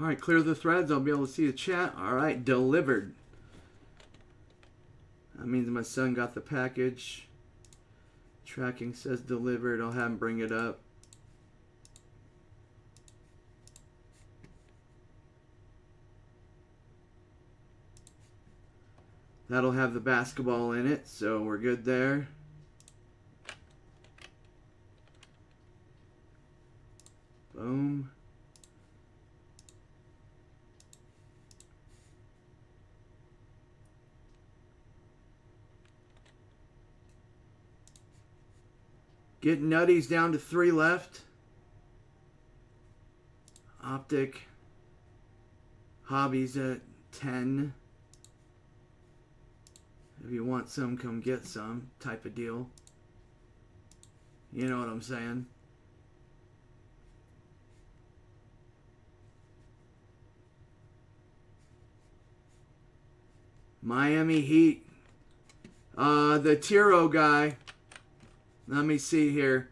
All right, clear the threads. I'll be able to see the chat. All right, delivered. That means my son got the package. Tracking says delivered. I'll have him bring it up. That'll have the basketball in it, so we're good there. Boom. Get Nutties down to three left. Optic. Hobbies at 10. If you want some, come get some type of deal. You know what I'm saying? Miami Heat. Uh, the Tiro guy. Let me see here.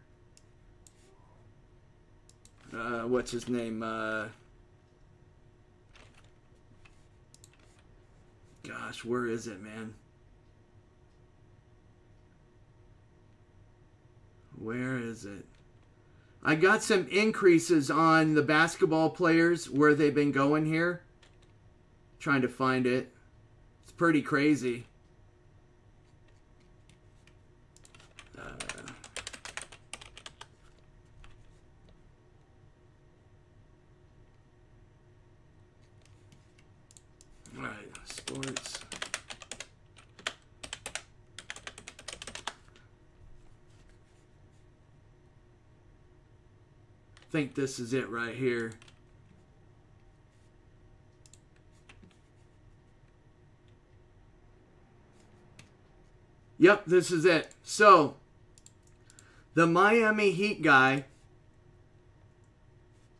Uh, what's his name? Uh, gosh, where is it, man? Where is it? I got some increases on the basketball players where they've been going here. Trying to find it. It's pretty crazy. Uh, sports. think this is it right here. Yep, this is it. So, the Miami Heat guy,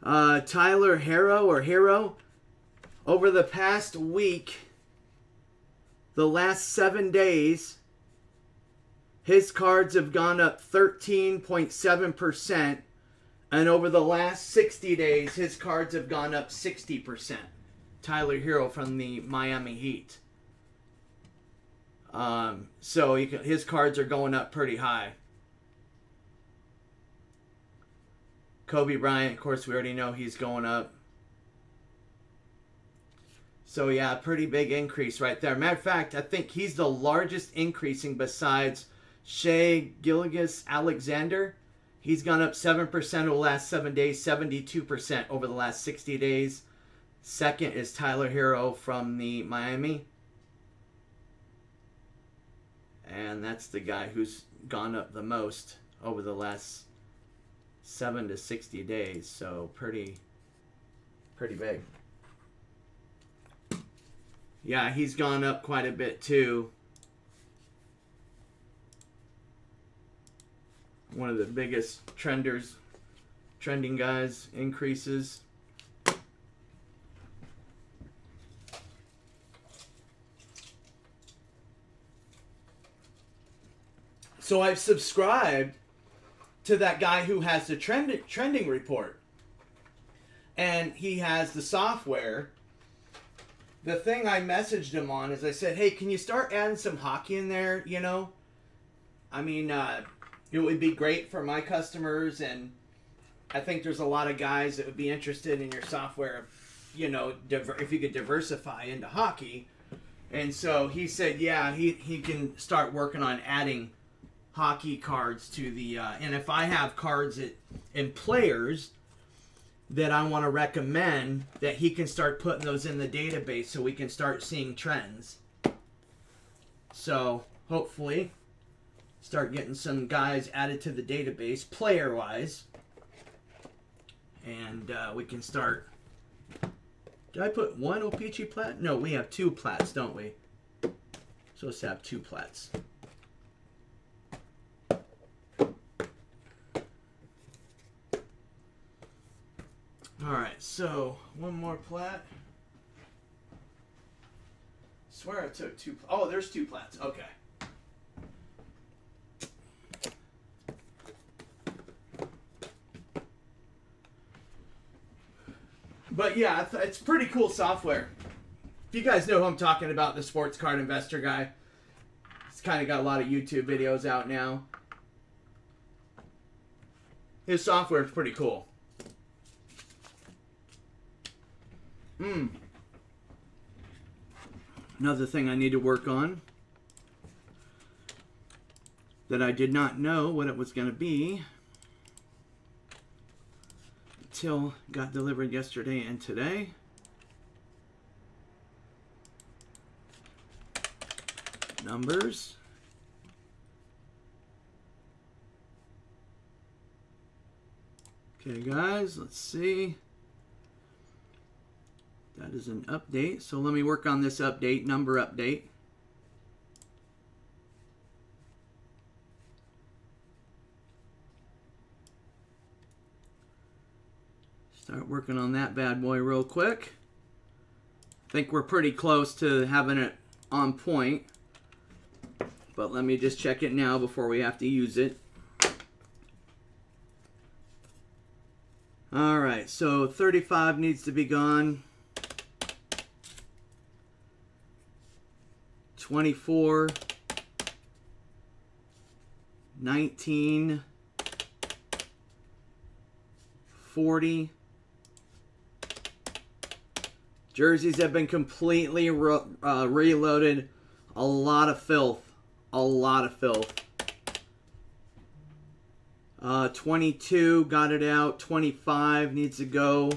uh, Tyler Herro or Hero, over the past week, the last seven days, his cards have gone up 13.7%. And over the last 60 days, his cards have gone up 60%. Tyler Herro from the Miami Heat. Um, so can, his cards are going up pretty high. Kobe Bryant, of course, we already know he's going up. So yeah, pretty big increase right there. Matter of fact, I think he's the largest increasing besides Shai Gilgeous-Alexander. He's gone up 7% over the last seven days, 72% over the last 60 days. Second is Tyler Herro from the Miami. And that's the guy who's gone up the most over the last 7 to 60 days. So pretty, pretty big. Yeah, he's gone up quite a bit too. one of the biggest trenders, trending guys increases. So I've subscribed to that guy who has the trend, trending report. And he has the software. The thing I messaged him on is I said, hey, can you start adding some hockey in there, you know? I mean, uh, it would be great for my customers and I think there's a lot of guys that would be interested in your software if, you know, if you could diversify into hockey. And so he said, yeah, he, he can start working on adding hockey cards to the, uh, and if I have cards that, and players that I want to recommend, that he can start putting those in the database so we can start seeing trends. So hopefully start getting some guys added to the database player wise and uh, we can start did I put one O-Pee-Chee plat? No, we have two plats, don't we? So let's have two plats. Alright, so one more plat. swear I took two. Oh, there's two plats. Okay. but yeah, it's pretty cool software. If you guys know who I'm talking about, the sports card investor guy, he's kind of got a lot of YouTube videos out now. His software is pretty cool. Hmm. Another thing I need to work on that I did not know what it was going to be until got delivered yesterday and today. Numbers. Okay, guys, let's see. That is an update. So let me work on this update, number update. Start working on that bad boy real quick. think we're pretty close to having it on point. But let me just check it now before we have to use it. All right, so 35 needs to be gone. 24, 19, 40. Jerseys have been completely re uh, reloaded. A lot of filth. A lot of filth. Uh, 22 got it out. 25 needs to go.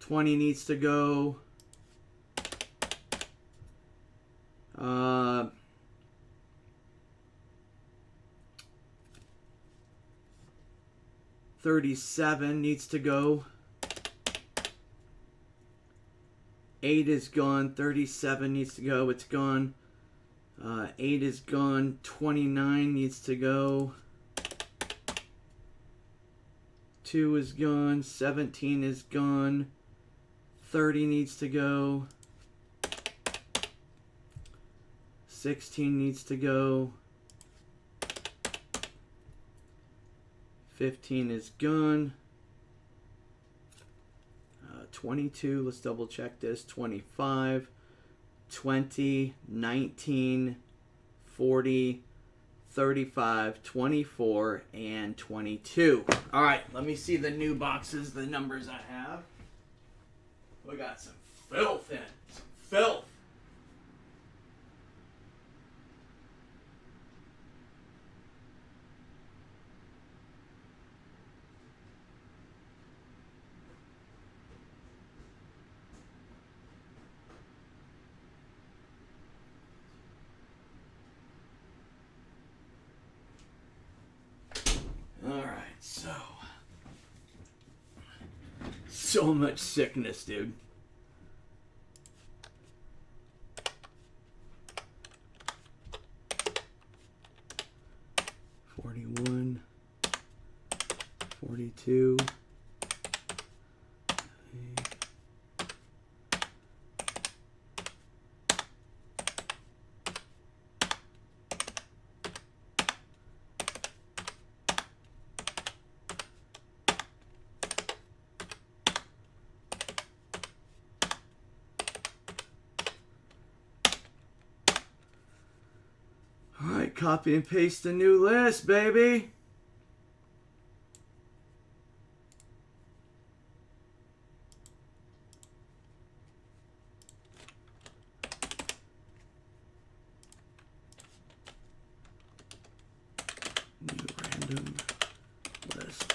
20 needs to go. Uh, Thirty-seven needs to go. Eight is gone. Thirty-seven needs to go. It's gone. Uh, 8 is gone. 29 needs to go. 2 is gone. 17 is gone. 30 needs to go. 16 needs to go. 15 is gone. Uh, 22, let's double check this. 25. 20, 19, 40, 35, 24, and 22. All right, let me see the new boxes, the numbers I have. We got some filth in. Some filth. Alright, so. So much sickness, dude. Copy and paste the new list, baby. New random list.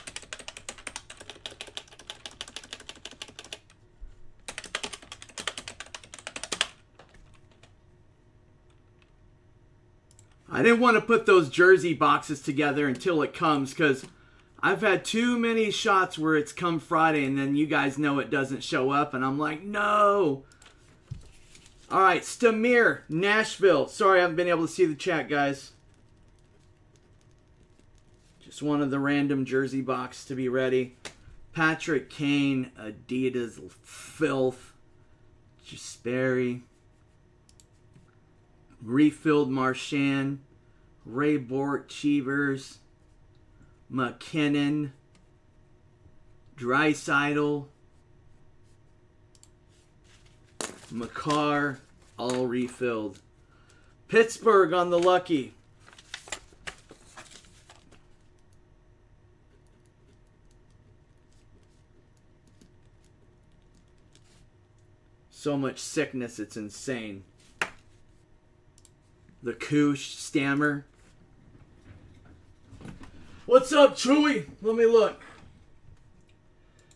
I didn't want to put those jersey boxes together until it comes because I've had too many shots where it's come Friday and then you guys know it doesn't show up and I'm like, no. All right, Stamir, Nashville. Sorry I haven't been able to see the chat, guys. Just wanted the random jersey box to be ready. Patrick Kane, Adidas, filth. Sperry refilled Marchand, Ray Bourque, Cheevers, MacKinnon, Draisaitl, Makar, all refilled. Pittsburgh on the lucky. So much sickness, it's insane. The Koosh Stammer. What's up, Chewy? Let me look.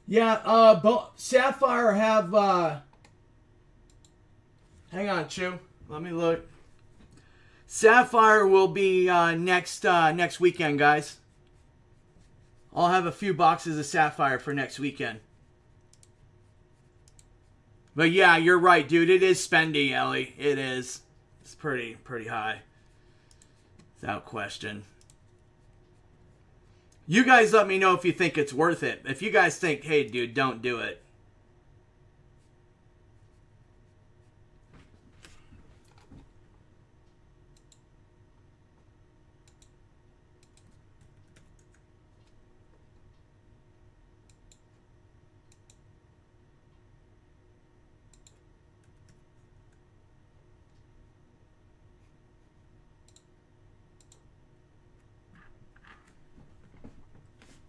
Yeah, uh, Bo- Sapphire have, uh, hang on, Chew. Let me look. Sapphire will be, uh, next, uh, next weekend, guys. I'll have a few boxes of Sapphire for next weekend. But yeah, you're right, dude. It is spendy, Ellie. It is. It's pretty, pretty high. Without question. You guys let me know if you think it's worth it. If you guys think, hey, dude, don't do it.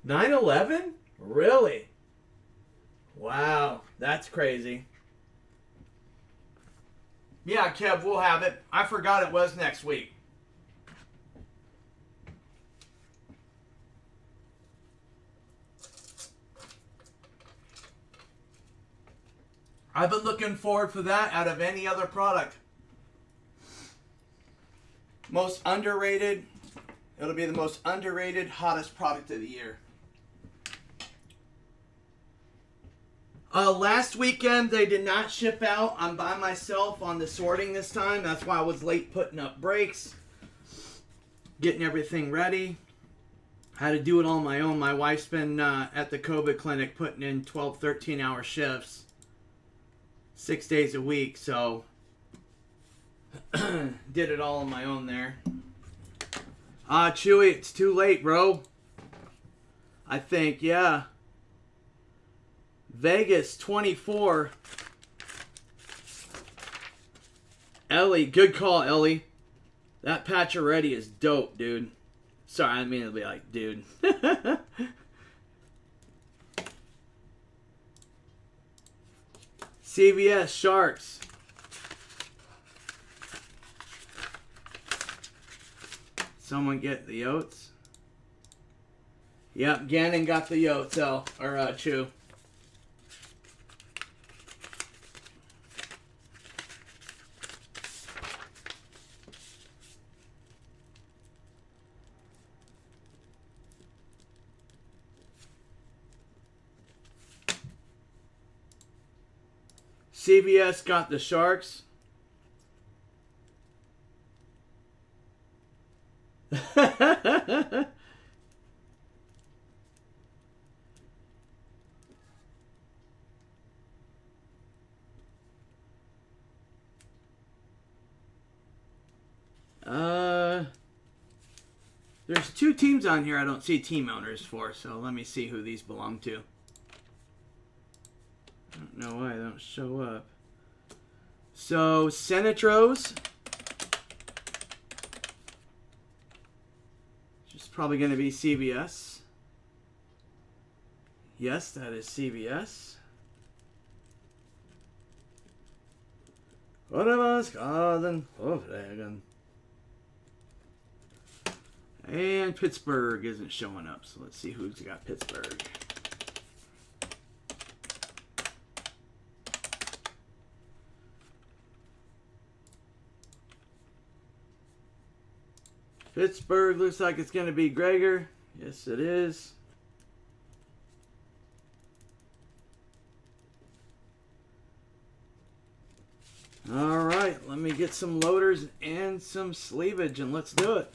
Nine eleven? Really? Wow, that's crazy. Yeah, Kev, we'll have it. I forgot it was next week. I've been looking forward for that out of any other product. Most underrated. It'll be the most underrated, hottest product of the year. Uh, last weekend they did not ship out. I'm by myself on the sorting this time. That's why I was late putting up breaks, getting everything ready. I had to do it all on my own. My wife's been uh, at the COVID clinic putting in 12, 13 hour shifts, six days a week. So did it all on my own there. Ah, uh, Chewy, it's too late, bro. I think, yeah. Vegas 24. Ellie, good call, Ellie. That patch already is dope, dude. Sorry, I mean to be like, dude. CVS Sharks. Someone get the Yotes? Yep, Gannon got the Yotes, L, or uh, Chew. CVS got the Sharks. uh, there's two teams on here I don't see team owners for, so let me see who these belong to. I they don't show up. So, Senatros. Is probably going to be CBS. Yes, that is CVS. And Pittsburgh isn't showing up, so let's see who's got Pittsburgh. Pittsburgh looks like it's going to be Gregor. Yes, it is. All right, let me get some loaders and some sleevage, and let's do it.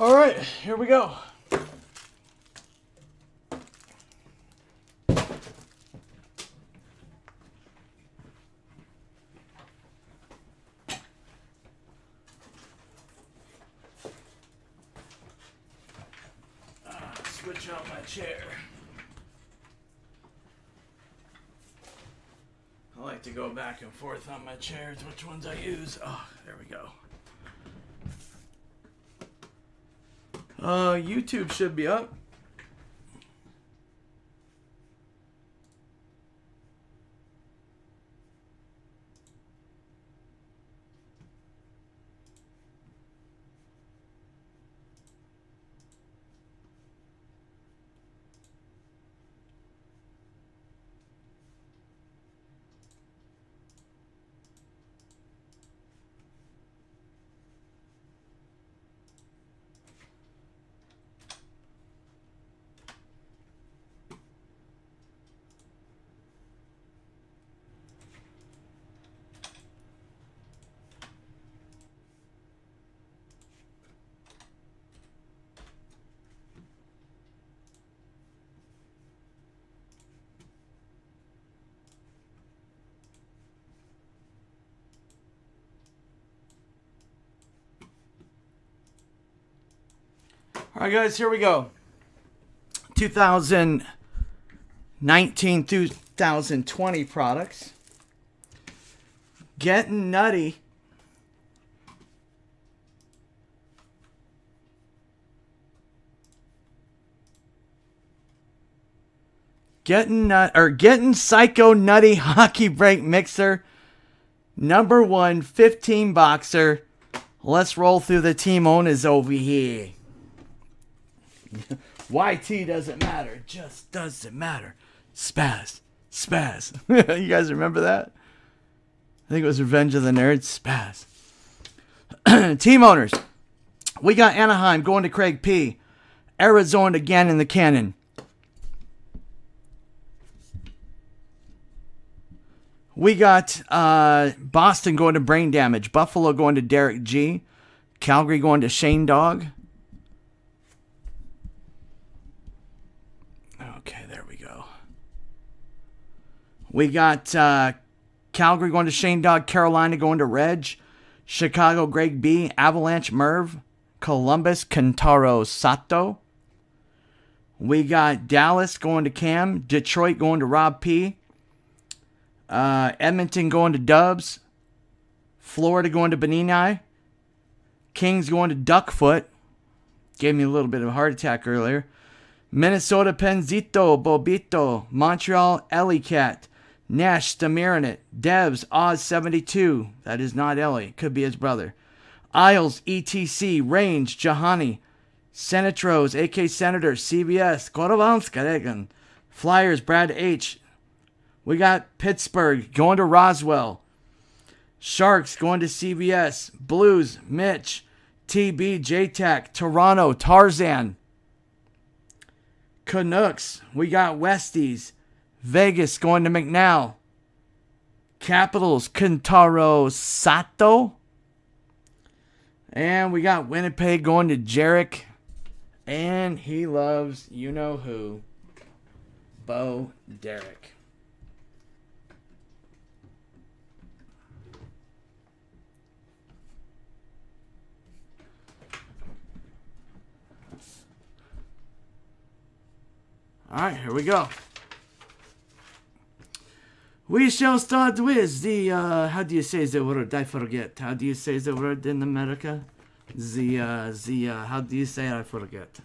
All right, here we go. switch out my chair. I like to go back and forth on my chairs, which ones I use. Oh, there we go. Uh, YouTube should be up. All right, guys, here we go. 2019 2020 products. Getting nutty. Getting nut or getting psycho nutty hockey break mixer. Number one, 15 boxer. Let's roll through the team owners over here. YT doesn't matter. It just doesn't matter. Spaz. Spaz. you guys remember that? I think it was Revenge of the Nerds. Spaz. Team owners. We got Anaheim going to Craig P. Arizona again in the cannon. We got uh, Boston going to Brain Damage. Buffalo going to Derek G. Calgary going to Shane Dog. We got uh, Calgary going to Shane Dog, Carolina going to Reg, Chicago Greg B, Avalanche Merv, Columbus Kentaro Sato. We got Dallas going to Cam, Detroit going to Rob P, uh, Edmonton going to Dubs, Florida going to Benini, Kings going to Duckfoot. Gave me a little bit of a heart attack earlier. Minnesota Penzito, Bobito, Montreal Cat. Nash Stamirinit, Devs, Oz 72. That is not Ellie. Could be his brother. Isles, ETC, Range, Jahani, Senatros, AK Senator, CBS, Korovanska, Flyers, Brad H. We got Pittsburgh going to Roswell. Sharks going to CBS. Blues, Mitch, TB, JTAC, Toronto, Tarzan. Canucks, we got Westies. Vegas going to McNow. Capitals, Kentaro Sato. And we got Winnipeg going to Jarek. And he loves you know who. Bo Derek. All right, here we go. We shall start with the, uh, how do you say the word? I forget. How do you say the word in America? The, uh, the, uh, how do you say? I forget.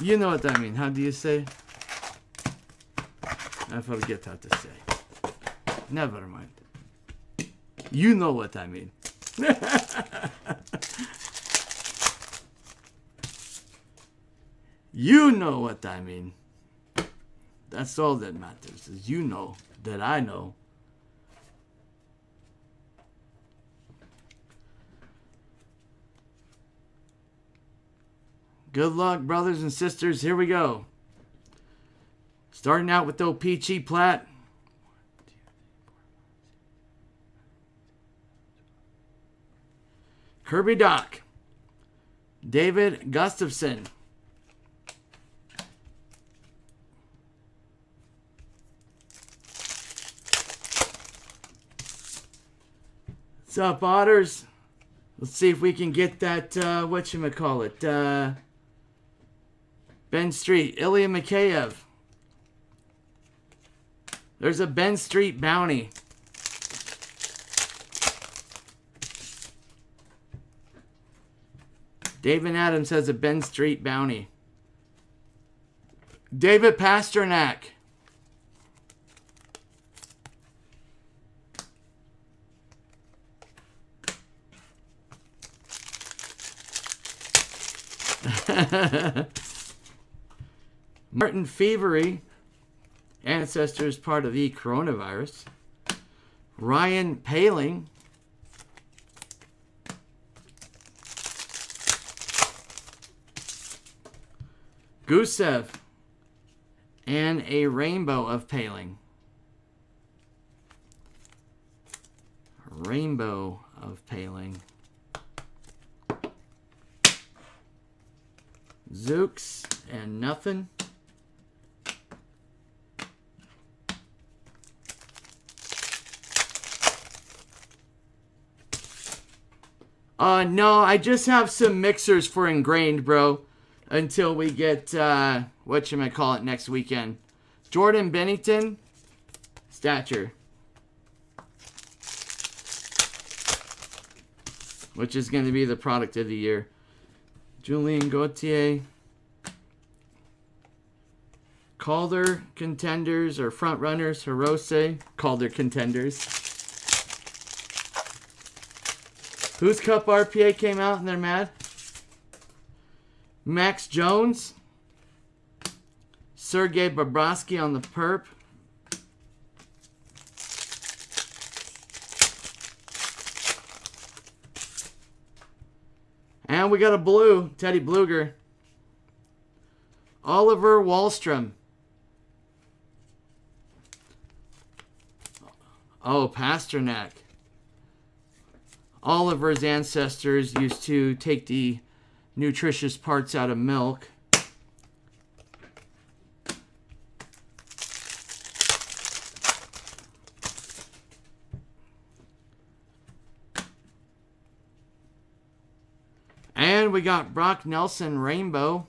You know what I mean. How do you say? I forget how to say. Never mind. You know what I mean. You know what I mean. That's all that matters, is you know that I know. Good luck, brothers and sisters. Here we go. Starting out with O-Pee-Chee Platt. Kirby Dach. David Gustafsson. What's up, Otters? Let's see if we can get that, uh, whatchamacallit, uh, Ben Street, Ilya Mikheyev. There's a Ben Street bounty. David Adams has a Ben Street bounty. David Pastrnak. Martin Fehervary, ancestors part of the coronavirus. Ryan Poehling. Gusev. And a rainbow of Poehling. Rainbow of Poehling. Zooks and nothing. Uh, no, I just have some mixers for ingrained, bro. Until we get, uh, what I call it next weekend? Jordan Binnington, stature. Which is going to be the product of the year. Julien Gauthier. Calder contenders or front runners, Hirose. Calder contenders. Whose Cup RPA came out and they're mad? Max Jones. Sergei Bobrovsky on the perp. And we got a blue, Teddy Bluger. Oliver Wahlstrom. Oh, Pastrnak. Oliver's ancestors used to take the nutritious parts out of milk. And we got Brock Nelson Rainbow.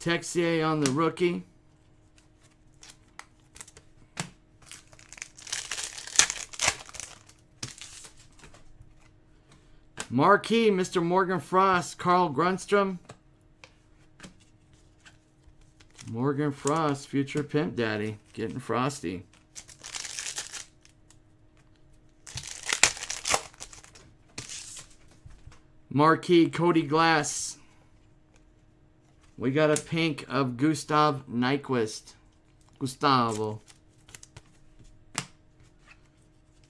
Texier on the rookie. Marquee, Mr. Morgan Frost, Carl Grundstrom. Morgan Frost, future pimp daddy, getting frosty. Marquee, Cody Glass. We got a pink of Gustav Nyquist. Gustavo.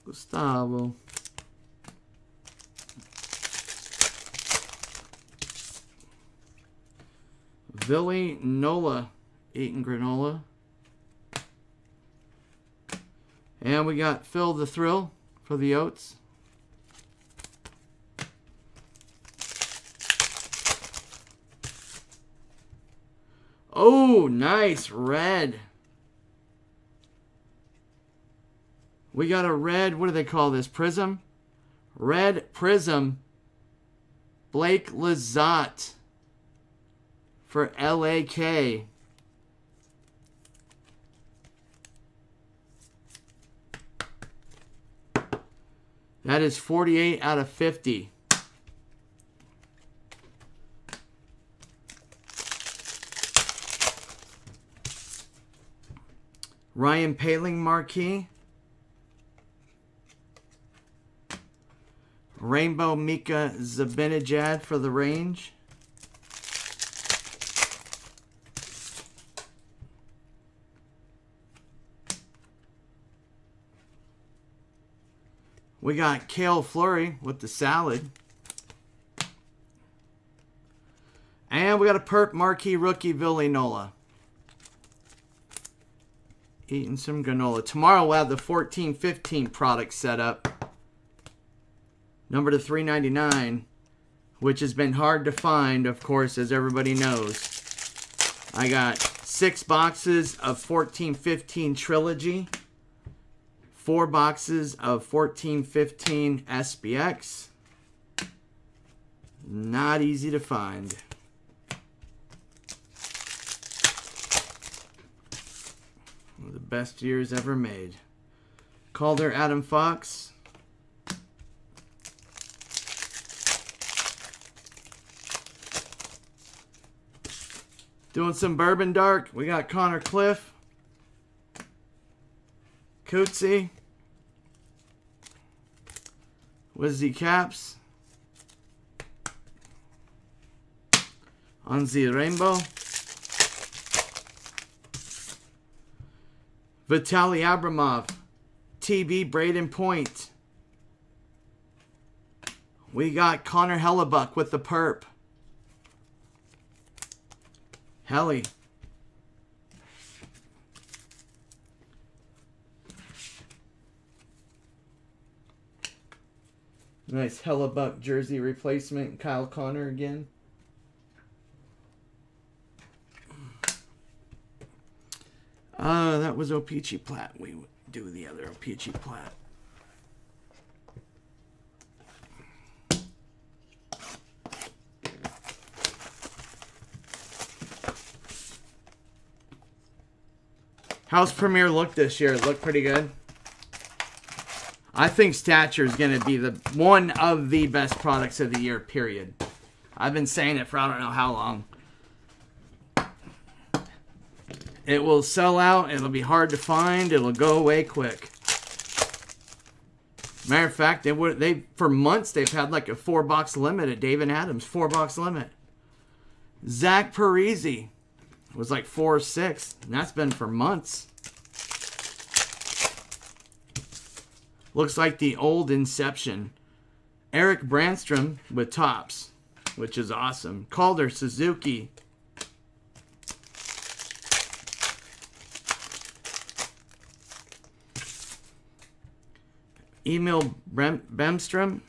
Gustavo. Billy Nola eating granola. And we got Phil the Thrill for the oats. Oh, nice red. We got a red, what do they call this? Prism? Red Prism. Blake Lizotte for LAK. That is 48 out of 50. Ryan Poehling marquee. Rainbow Mika Zibanejad for the range. We got Cale Fleury with the salad. And we got a perp marquee rookie Billy Nola. Eating some granola. Tomorrow we'll have the 14-15 product set up. number to 399, which has been hard to find, of course, as everybody knows. I got six boxes of 1415 Trilogy, four boxes of 1415 SPx. Not easy to find. One of the best years ever made. Calder Adam Fox. Doing some bourbon dark. We got Connor Cliff. Cootsie. Wizzy Caps. On the Rainbow. Vitaly Abramov. TB Brayden Point. We got Connor Hellebuyck with the perp. Helly. Nice Hellebuyck jersey replacement. Kyle Connor again. Uh, that was O-Pee-Chee Platt. We do the other O-Pee-Chee Platt. House Premiere looked this year. It looked pretty good. I think Stature is going to be the one of the best products of the year, period. I've been saying it for I don't know how long. It will sell out. It'll be hard to find. It'll go away quick. Matter of fact, they would they for months they've had like a four box limit at Dave and Adams, four box limit. Zach Parise was like four or six, and that's been for months. Looks like the old Inception. Erik Brannstrom with tops, which is awesome. Calder Suzuki. Emil Bemstrom.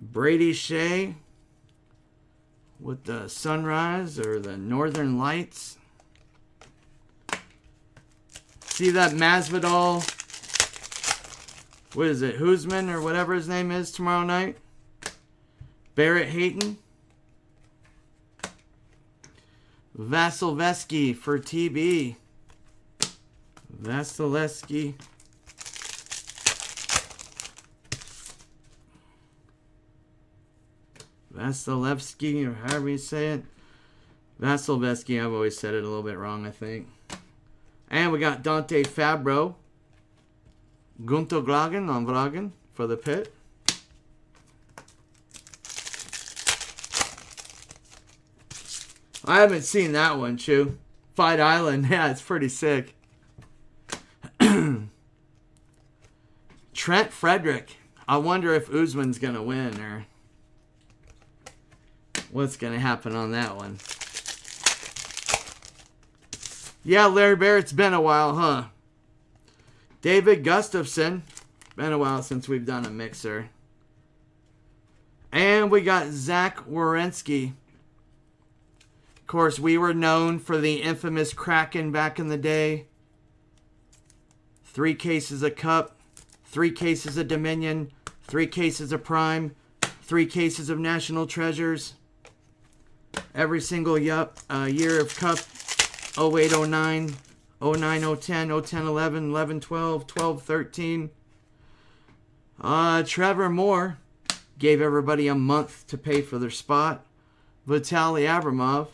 Brady Shea with the sunrise or the northern lights. See that Masvidal, what is it, Husman or whatever his name is tomorrow night? Barrett Hayton. Vasilevskiy for TB. Vasilevskiy. Vasilevskiy, or however you say it. Vasilevskiy, I've always said it a little bit wrong, I think. And we got Dante Fabbro, Gunter Glagen on Vragen for the pit. I haven't seen that one, Chew. Fight Island, yeah, it's pretty sick. Trent Frederic. I wonder if Usman's gonna win or what's going to happen on that one. Yeah, Larry Bear, it's been a while, huh? David Gustafsson. Been a while since we've done a mixer. And we got Zach Werenski. Of course, we were known for the infamous Kraken back in the day. Three cases of Cup, three cases of Dominion, three cases of Prime, three cases of National Treasures every single yup, uh, year of Cup 08, 09, 09, 010, 010, 11, 11, 12, 12, 13. Uh, Trevor Moore gave everybody a month to pay for their spot. Vitaly Abramov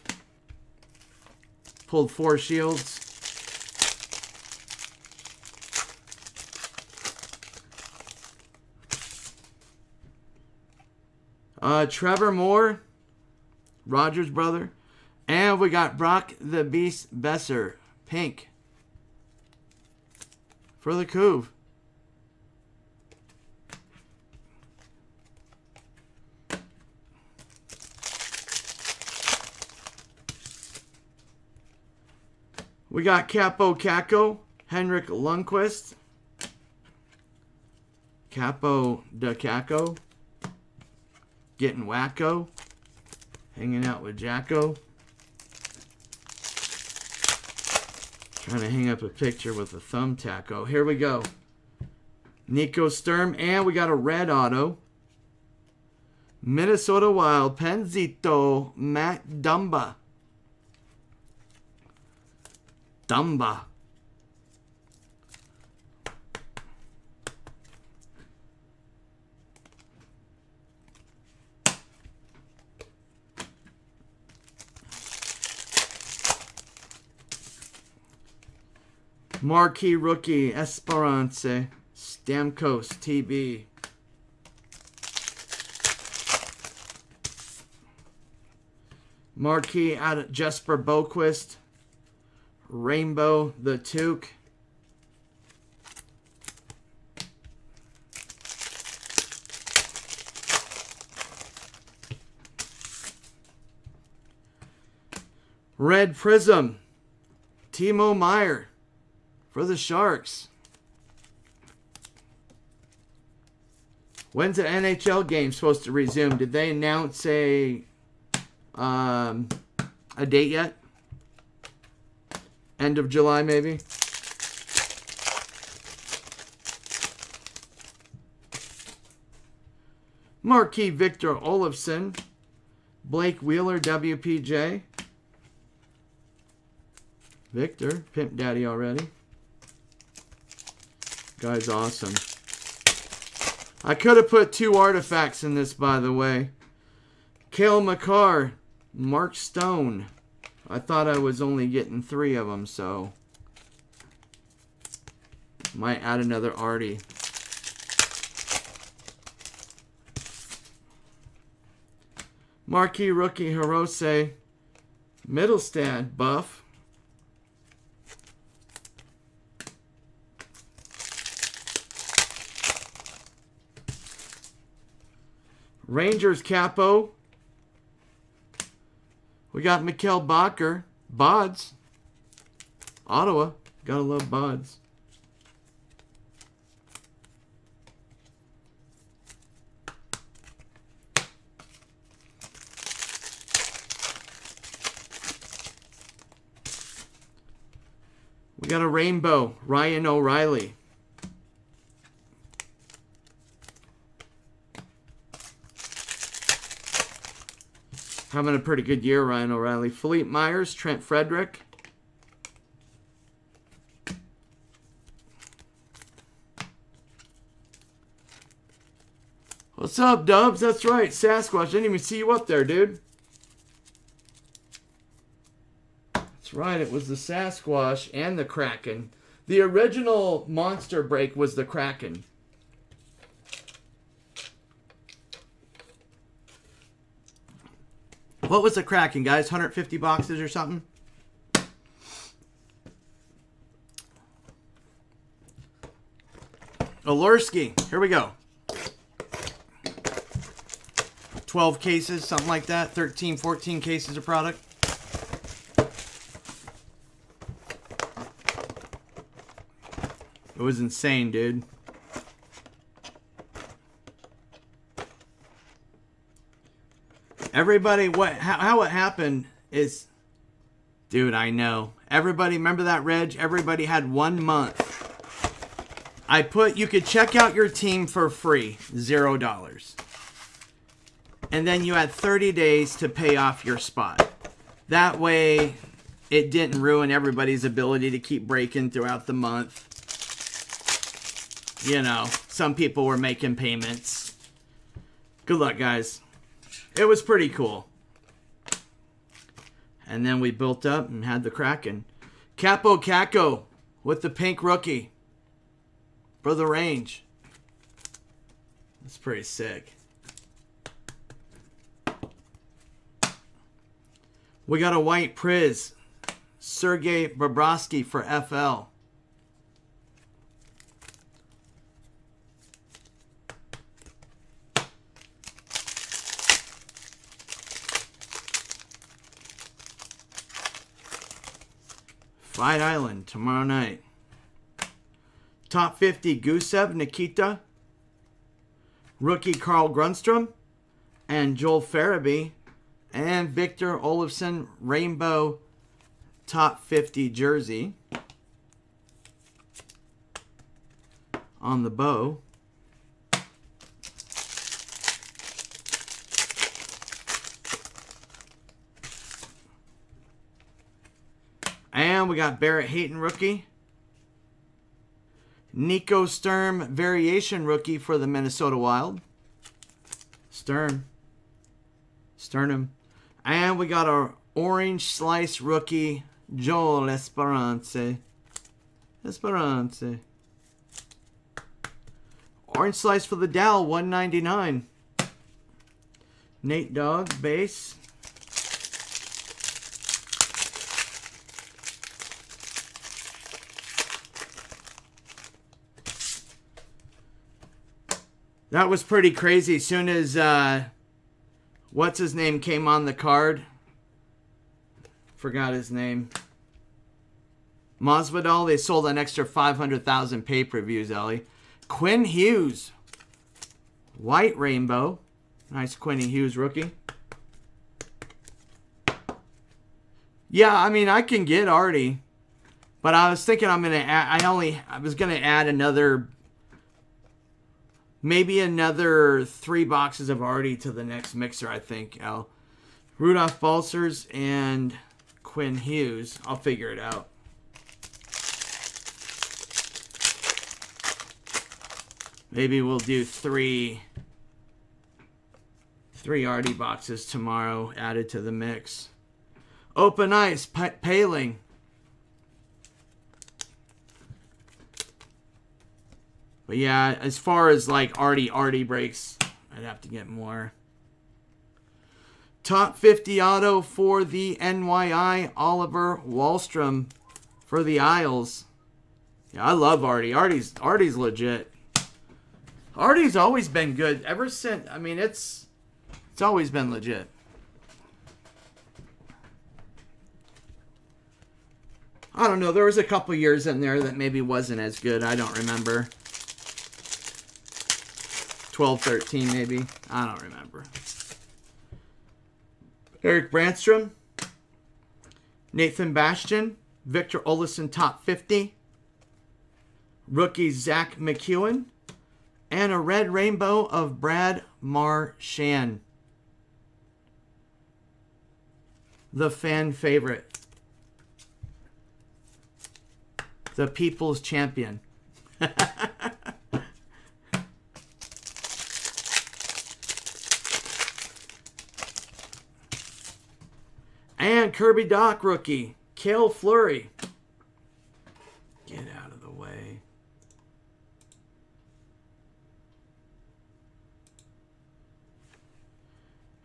pulled four shields. Uh, Trevor Moore Rogers brother. And we got Brock the Beast Boeser, pink. For the Couve. We got Kaapo Kakko, Henrik Lundqvist. Capo de Caco. Getting wacko. Hanging out with Jacko. Trying to hang up a picture with a thumbtack. Oh, here we go. Nico Sturm. And we got a red auto. Minnesota Wild. Penzito. Matt Dumba. Dumba. Marquee rookie Esperance Stamkos TB. Marquee out Jesper Boqvist. Rainbow the Toque. Red Prism. Timo Meier for the Sharks. When's the NHL game supposed to resume? Did they announce a um, a date yet? End of July, maybe. Marquee Victor Olofsson, Blake Wheeler, WPJ. Victor, Pimp Daddy already. Guy's awesome. I could have put two artifacts in this, by the way. Cale Makar, Mark Stone. I thought I was only getting three of them, so might add another Artie. Marquee rookie Hirose, Mittelstadt buff. Rangers capo. We got Mikkel Boedker. Bods. Ottawa. Gotta love Bods. We got a rainbow. Ryan O'Reilly. Having a pretty good year, Ryan O'Reilly. Philippe Myers, Trent Frederic. What's up, Dubs? That's right, Sasquatch. I didn't even see you up there, dude. That's right, it was the Sasquatch and the Kraken. The original monster break was the Kraken. What was the cracking, guys? 150 boxes or something? Olorski. Here we go. 12 cases, something like that. 13, 14 cases of product. It was insane, dude. Everybody, what how, how it happened is, dude, I know. Everybody, remember that, Reg? Everybody had one month. I put, you could check out your team for free, zero dollars. And then you had 30 days to pay off your spot. That way, it didn't ruin everybody's ability to keep breaking throughout the month. You know, some people were making payments. Good luck, guys. It was pretty cool. And then we built up and had the Kraken. Kaapo Kakko with the pink rookie for the range. That's pretty sick. We got a white Priz. Sergei Bobrovsky for FL. Fight Island tomorrow night. Top 50 Gusev Nikita. rookie Carl Grundstrom, and Joel Farabee, and Victor Olofsson Rainbow Top 50 jersey on the bow. And we got Barrett Hayton rookie. Nico Sturm variation rookie for the Minnesota Wild. Stern. Sternum. And we got our orange slice rookie, Joel Esperance. Esperance. Orange slice for the Dow, 199. Nate Dog, base. That was pretty crazy. As soon as uh, what's his name came on the card, forgot his name. Masvidal, they sold an extra 500,000 pay-per-views, Ellie. Quinn Hughes, White Rainbow. Nice Quinn Hughes rookie. Yeah, I mean, I can get Artie. But I was thinking I'm going to I only, I was going to add another maybe another three boxes of Artie to the next mixer, I think, Al. Rudolph Balcers and Quinn Hughes. I'll figure it out. Maybe we'll do three three Artie boxes tomorrow added to the mix. Open Ice, Poehling. But yeah, as far as like Artie Artie breaks, I'd have to get more. Top 50 auto for the NYI, Oliver Wahlstrom for the Isles. Yeah, I love Artie. Artie's Artie's legit. Artie's always been good ever since. I mean, it's it's always been legit. I don't know. There was a couple years in there that maybe wasn't as good. I don't remember. 12, 13 maybe. I don't remember. Erik Brannstrom, Nathan Bastian, Victor Olofsson top 50, rookie Zach McEwen, and a red rainbow of Brad Marchand. The fan favorite. The people's champion. And Kirby Dach rookie, Cale Fleury. Get out of the way.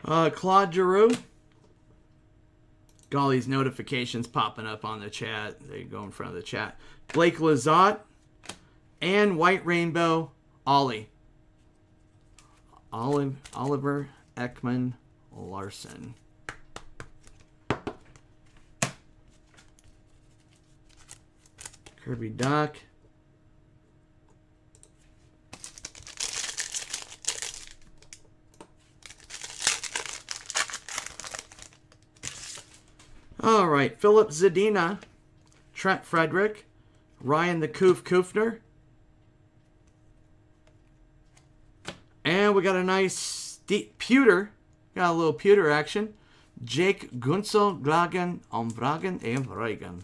Uh, Claude Giroux. Got all these notifications popping up on the chat. They go in front of the chat. Blake Lizotte and White Rainbow Ollie. Olive, Oliver Ekman Larsson. Kirby Dach. All right, Filip Zadina, Trent Frederic, Ryan the Koof Kuffner. And we got a nice deep pewter. Got a little pewter action. Jake Guentzel, Glagen, Ombragen, and Vragen.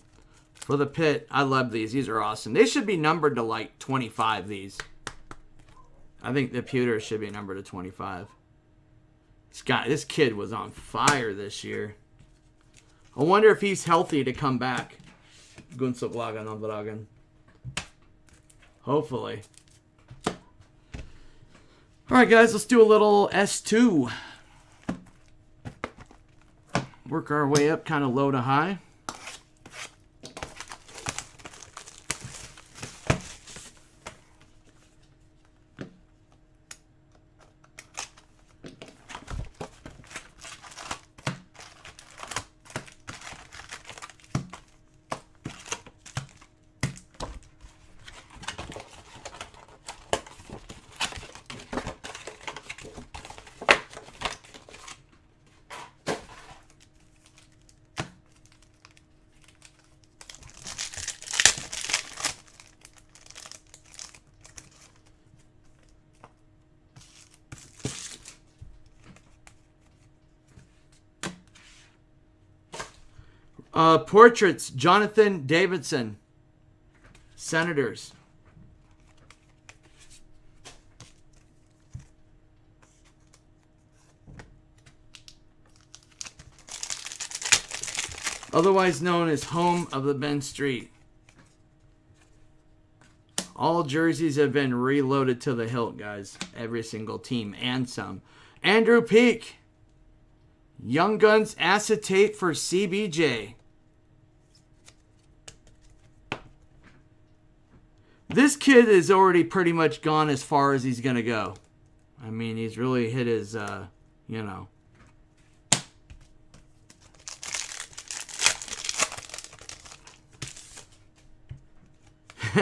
For the pit, I love these. These are awesome. They should be numbered to like 25, these. I think the pewter should be numbered to 25. This guy, this kid was on fire this year. I wonder if he's healthy to come back. On. Hopefully. Alright guys, let's do a little S2. Work our way up kind of low to high. Uh, portraits, Jonathan Davidsson. Senators. Otherwise known as home of the Ben Street. All jerseys have been reloaded to the hilt, guys. Every single team and some. Andrew Peeke. Young Guns acetate for CBJ. This kid is already pretty much gone as far as he's going to go. I mean, he's really hit his, uh, you know.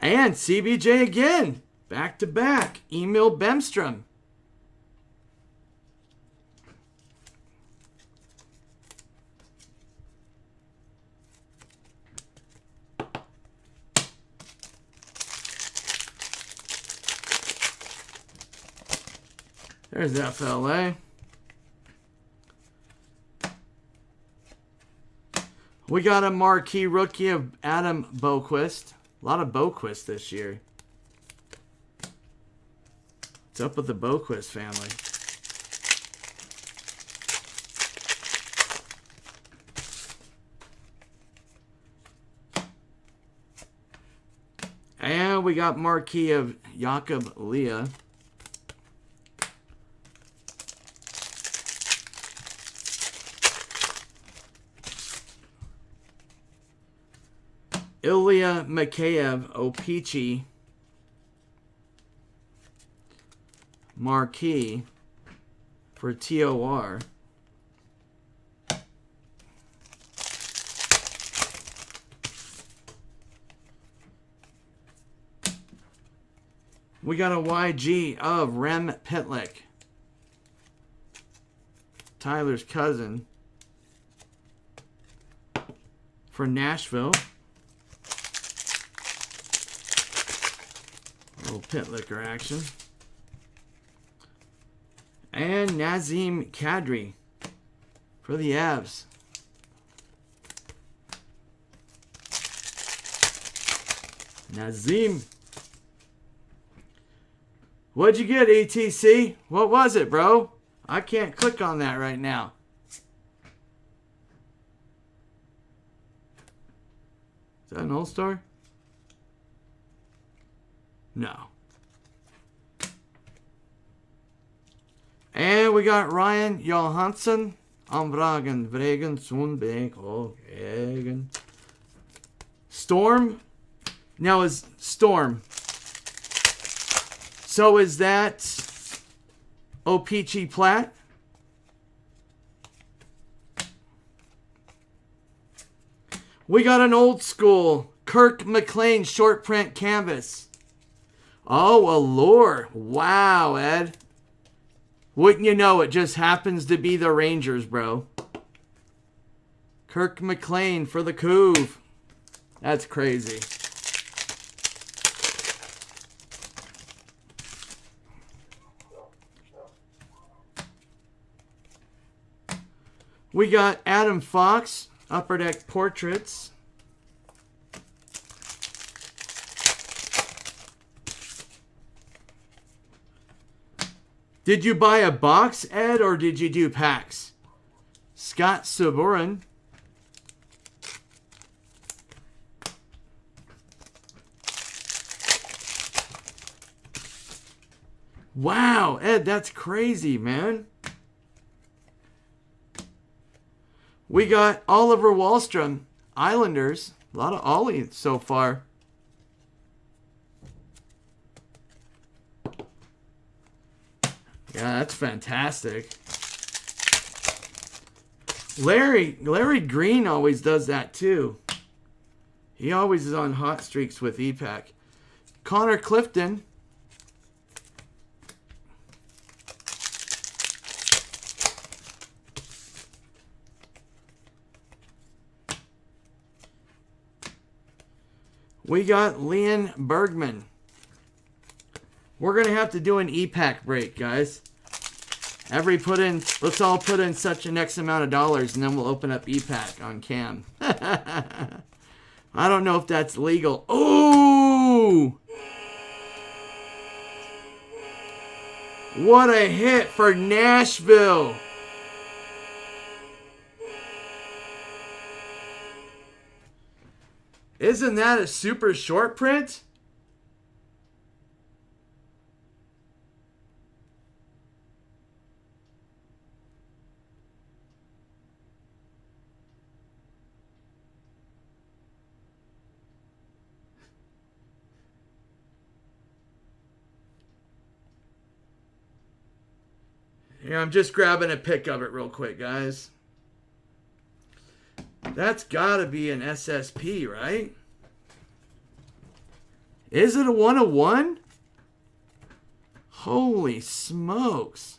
and CBJ again. Back to back. Emil Bemstrom. There's FLA. We got a marquee rookie of Adam Boqvist. A lot of Boqvist this year. What's up with the Boqvist family? And we got marquee of Jakob Leah. Ilya Mikheyev O-Pee-Chee marquee for TOR. We got a YG of Rem Pitlick. Tyler's cousin for Nashville. little pit liquor action. And Nazem Kadri for the Avs. Nazem. What'd you get, ETC? What was it, bro? I can't click on that right now. Is that an all-star? No. And we got Ryan Johansen. Ambragen, Vregen, Sundbeck, Egen. Storm. Now is Storm. So is that O-Pee-Chee Platt? We got an old school Kirk McLean short print canvas. Oh, Allure. Wow, Ed. Wouldn't you know it just happens to be the Rangers, bro. Kirk McLean for the Couve. That's crazy. We got Adam Fox, Upper Deck Portraits. Did you buy a box, Ed, or did you do packs? Scott Sabourin. Wow, Ed, that's crazy, man. We got Oliver Wahlstrom, Islanders. A lot of Ollie so far. Yeah, that's fantastic. Larry Larry Green always does that too. He always is on hot streaks with ePack. Connor Clifton. We got Leon Bergman. We're going to have to do an ePack break, guys. Every put in, let's all put in such an X amount of dollars and then we'll open up ePack on cam. I don't know if that's legal. Ooh! What a hit for Nashville! Isn't that a super short print? Here, I'm just grabbing a pic of it real quick, guys. That's got to be an SSP, right? Is it a 101? Holy smokes.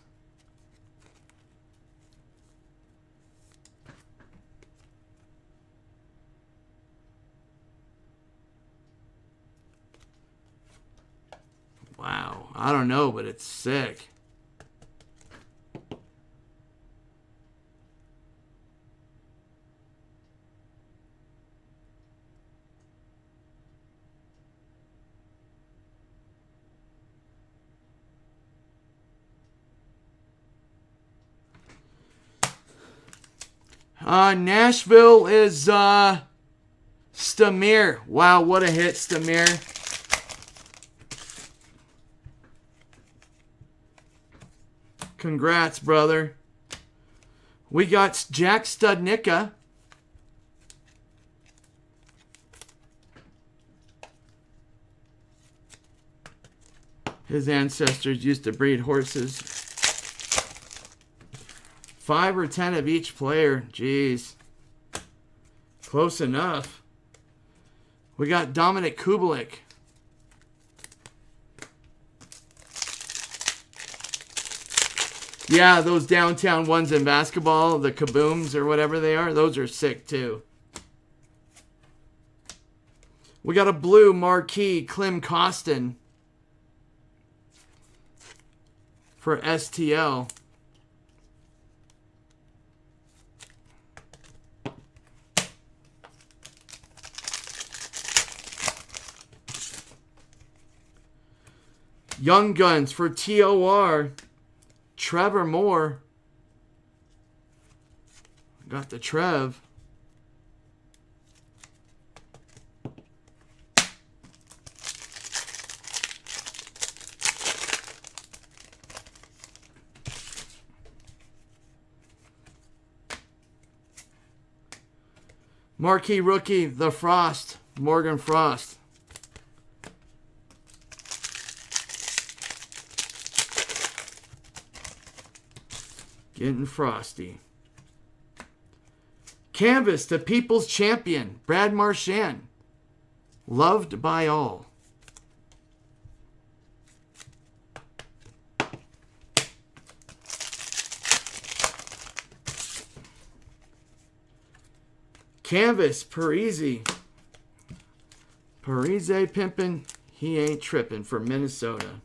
Wow. I don't know, but it's sick. Uh, Nashville is uh, Stamir. Wow, what a hit, Stamir. Congrats, brother. We got Jack Studnicka. His ancestors used to breed horses. Five or ten of each player. Jeez. Close enough. We got Dominik Kubalik. Yeah, those downtown ones in basketball, the kabooms or whatever they are, those are sick too. We got a blue marquee, Klim Kostin for STL. Young Guns for TOR. Trevor Moore. Got the Trev. Marquee rookie, the Frost, Morgan Frost. Getting frosty. Canvas, the people's champion, Brad Marchand. Loved by all. Canvas, Parise. Parise pimpin', he ain't trippin' for Minnesota.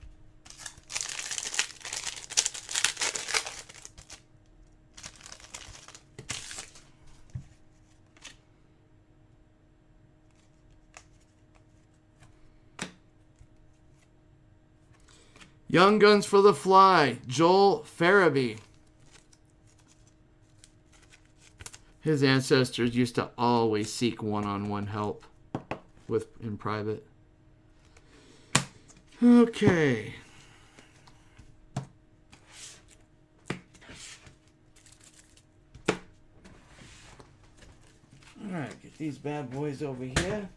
Young Guns for the Fly, Joel Farabee. His ancestors used to always seek one-on-one help with in private. Okay. All right, get these bad boys over here.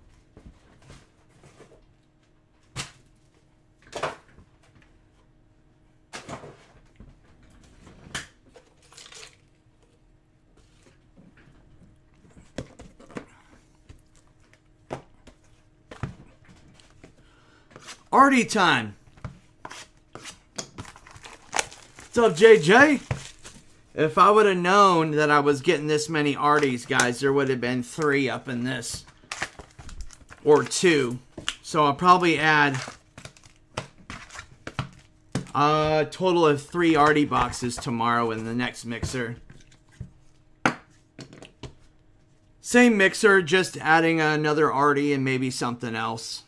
Artie time. What's up, JJ? If I would have known that I was getting this many Arties, guys, there would have been three up in this. Or two. So I'll probably add... a total of three Artie boxes tomorrow in the next mixer. Same mixer, just adding another Artie and maybe something else.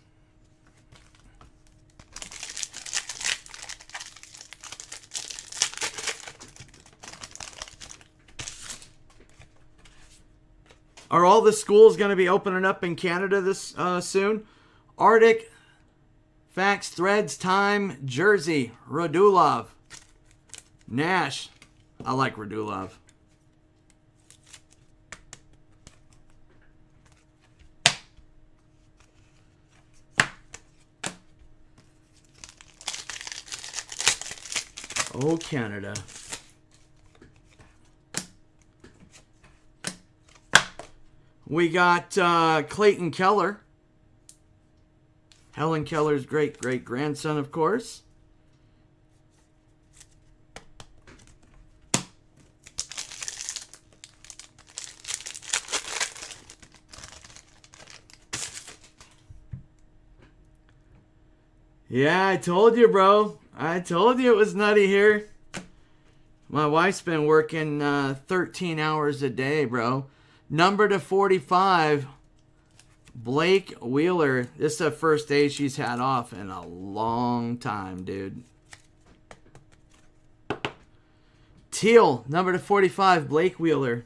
Are all the schools going to be opening up in Canada this uh, soon? Arctic, Facts, Threads, Time, Jersey, Radulov, Nash. I like Radulov. Oh, Canada. We got uh, Clayton Keller. Helen Keller's great great grandson, of course. Yeah, I told you, bro. I told you it was nutty here. My wife's been working uh, 13 hours a day, bro. Number to 45, Blake Wheeler. This is the first day she's had off in a long time, dude. Teal, number to 45, Blake Wheeler.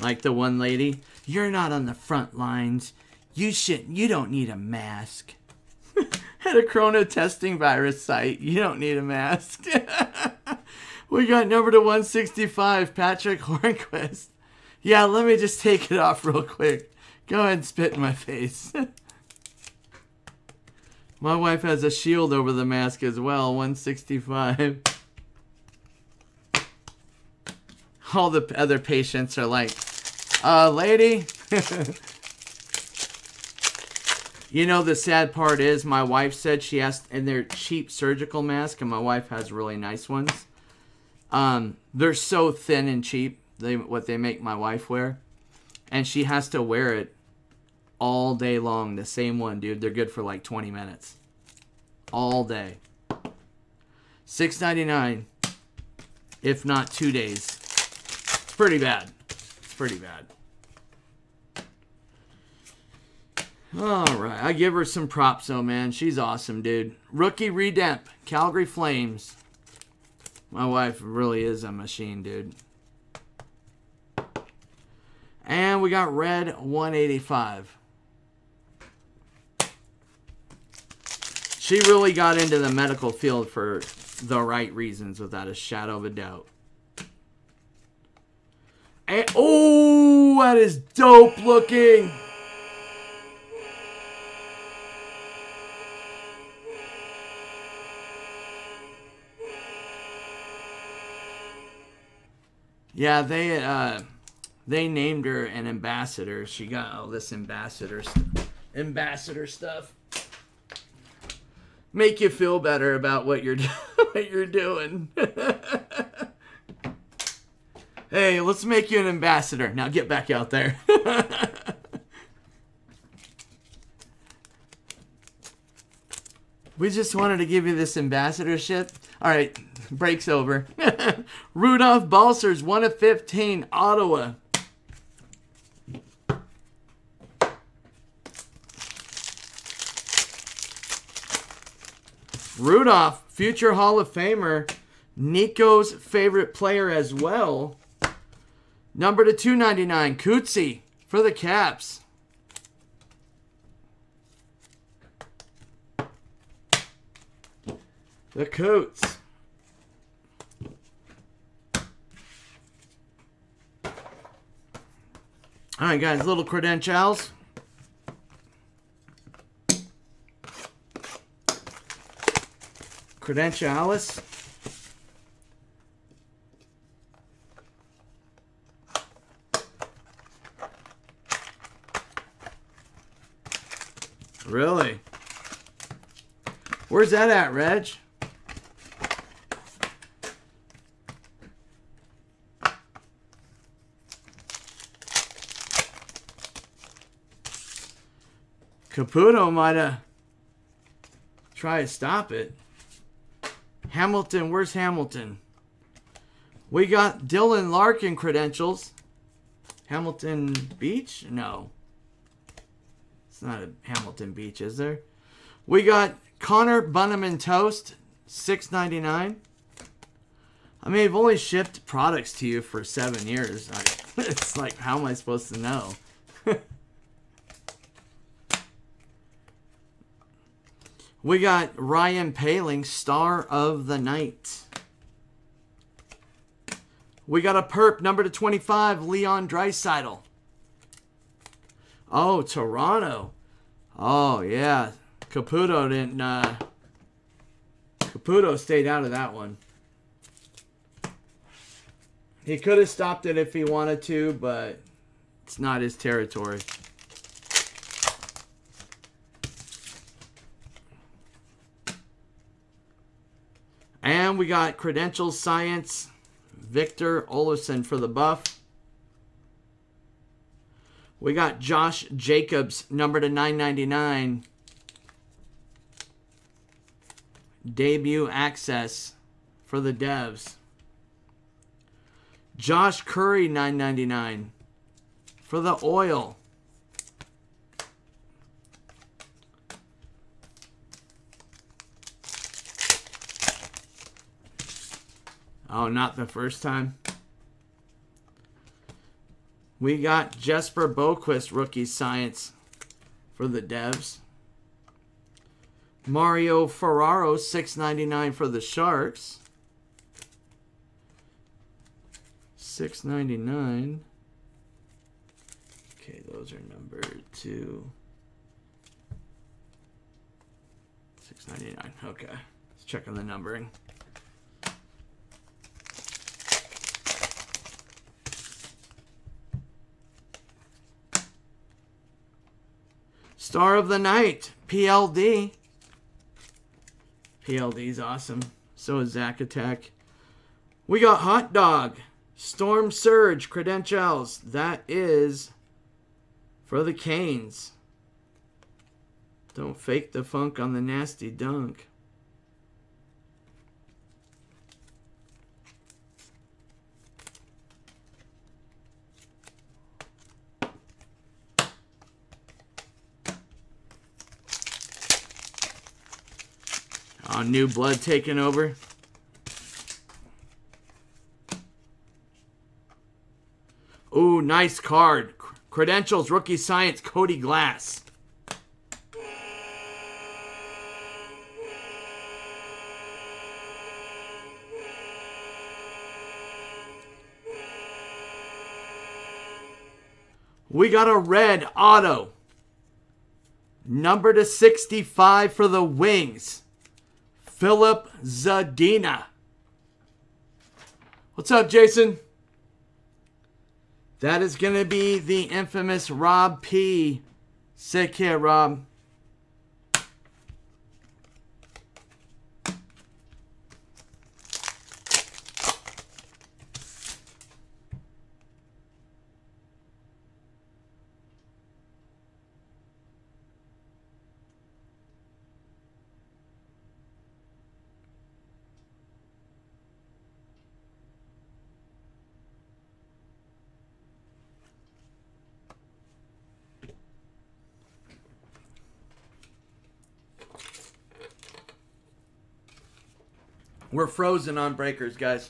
Like the one lady, you're not on the front lines. You shouldn't. you don't need a mask. Had a corona testing virus site. You don't need a mask. we got number to 165, Patric Hornqvist. Yeah, let me just take it off real quick. Go ahead and spit in my face. my wife has a shield over the mask as well, 165. All the other patients are like, uh, lady. you know, the sad part is my wife said she has, and they're cheap surgical masks, and my wife has really nice ones. Um, they're so thin and cheap, they what they make my wife wear. And she has to wear it all day long. The same one, dude. They're good for like 20 minutes. All day. Six ninety nine, if not two days. It's pretty bad. It's pretty bad. All right, I give her some props though, man. She's awesome, dude. Rookie Redemp, Calgary Flames. My wife really is a machine, dude. And we got red 185. She really got into the medical field for the right reasons, without a shadow of a doubt. And, oh, that is dope looking. Yeah, they uh, they named her an ambassador. She got all this ambassador st- ambassador stuff. Make you feel better about what you're what you're doing. hey, let's make you an ambassador. Now get back out there. we just wanted to give you this ambassadorship. All right, breaks over. Rudolph Balcers, 1 of 15, Ottawa. Rudolph, future Hall of Famer, Nico's favorite player as well. Number to 299, Cootsie for the Caps. The Coats. All right, guys, little credentials. Credentialis. Really? Where's that at, Reg? Caputo might have tried to stop it. Hamilton, where's Hamilton? We got Dylan Larkin credentials. Hamilton Beach? No. It's not a Hamilton Beach, is there? We got Connor Bunnaman Toast, six ninety nine. I mean, I've only shipped products to you for seven years. I, it's like, how am I supposed to know? we got Ryan Poehling, Star of the Night. We got a perp, number to 25, Leon Draisaitl. Oh, Toronto. Oh, yeah. Caputo didn't, uh... Caputo stayed out of that one. He could have stopped it if he wanted to, but it's not his territory. And we got Credentials Science, Victor Olofsson for the buff. We got Josh Jacobs, number to 999. Debut access for the devs. Josh Currie, 999 for the oil. Oh, not the first time. We got Jesper Boqvist, rookie science for the devs. Mario Ferraro, 699 for the Sharks. 699. Okay, those are number two. 699. Okay. Let's check on the numbering. Star of the Night, PLD. PLD's awesome. So is Zack Attack. We got Hot Dog. Storm Surge credentials. That is for the Canes. Don't fake the funk on the nasty dunk. Oh, new blood taking over. Ooh, nice card. Credentials, rookie science, Cody Glass. We got a red auto. Number to 65 for the Wings. Filip Zadina. What's up, Jason? That is going to be the infamous Rob P. Sick hit, Rob. We're frozen on breakers, guys.